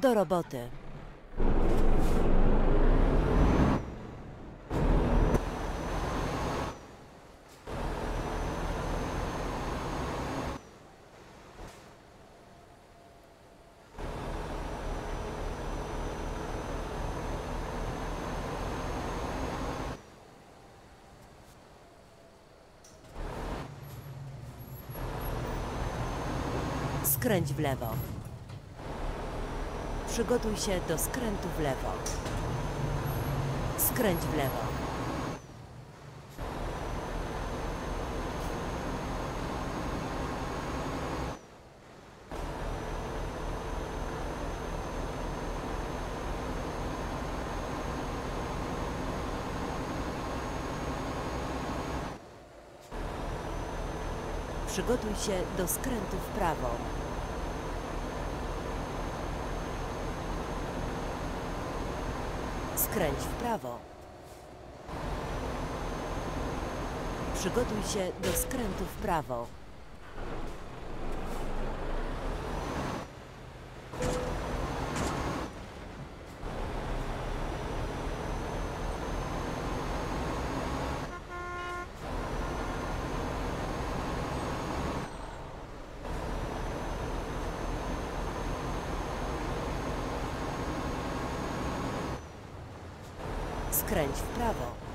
Do roboty. Skręć w lewo. Przygotuj się do skrętu w lewo. Skręć w lewo. Przygotuj się do skrętu w prawo. Skręć w prawo. Przygotuj się do skrętu w prawo. Skręć w prawo.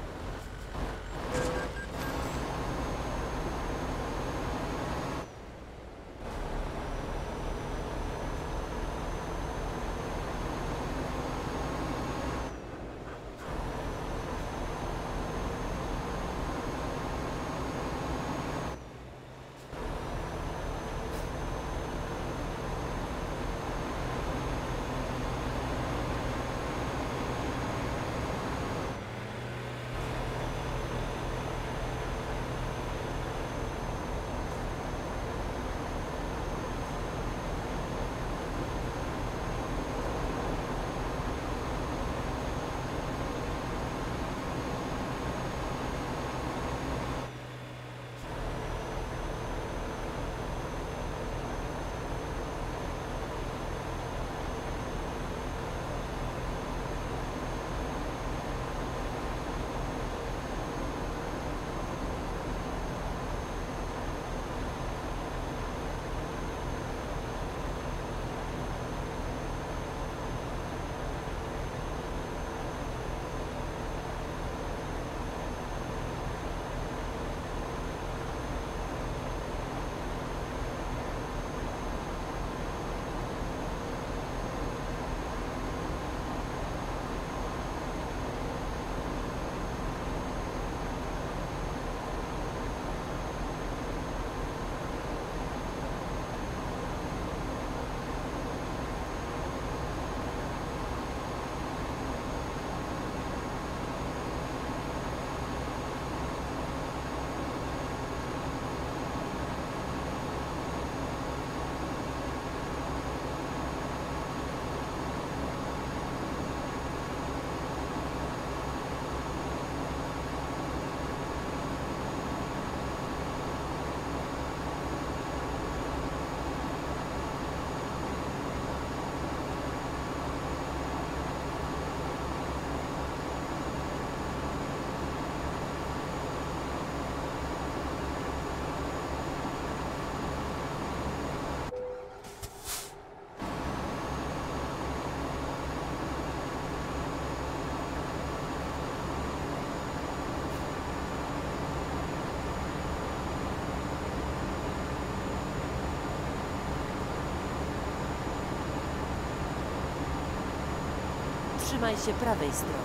Trzymaj się prawej strony.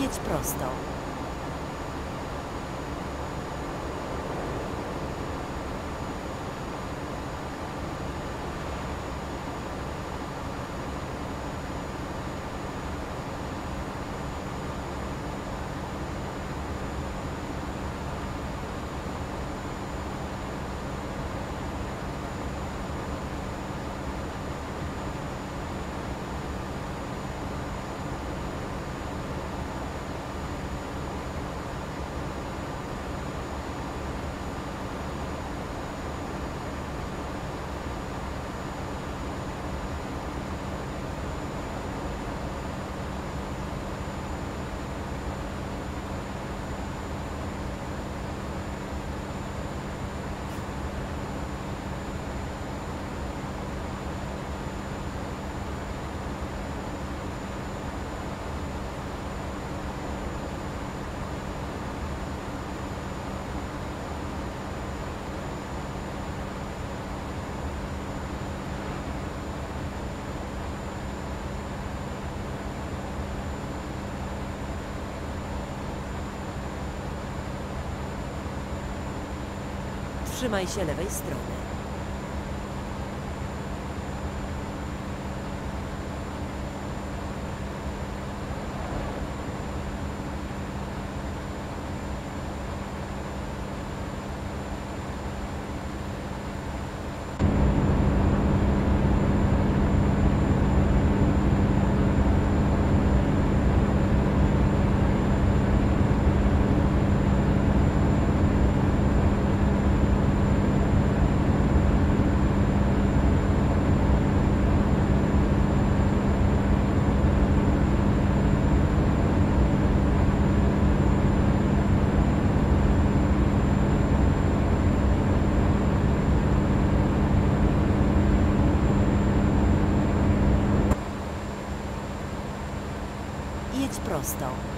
Jedź prosto. Trzymaj się lewej strony. Jedź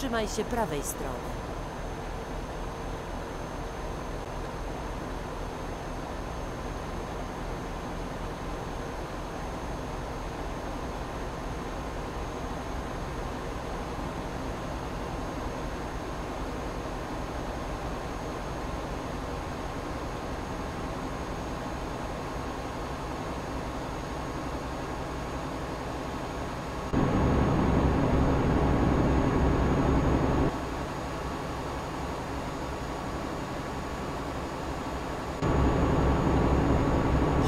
Trzymaj się prawej strony.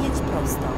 Jedź prosto.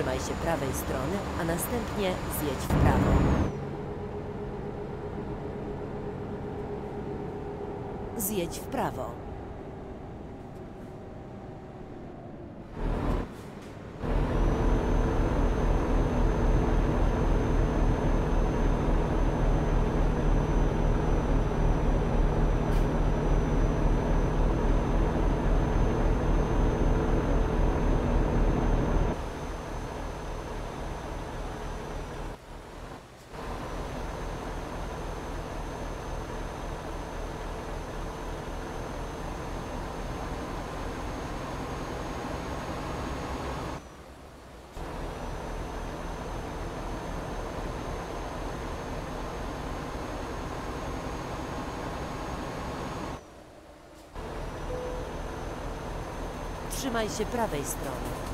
Trzymaj się prawej strony, a następnie zjedź w prawo. Zjedź w prawo. Trzymaj się prawej strony.